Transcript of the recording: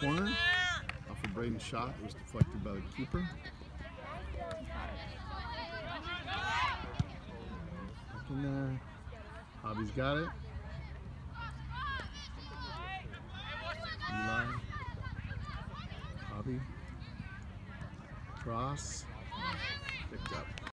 Corner. Off of Braden's shot. It was deflected by the keeper. Back in there. Hobby's got it. Eli. Hobby. Cross.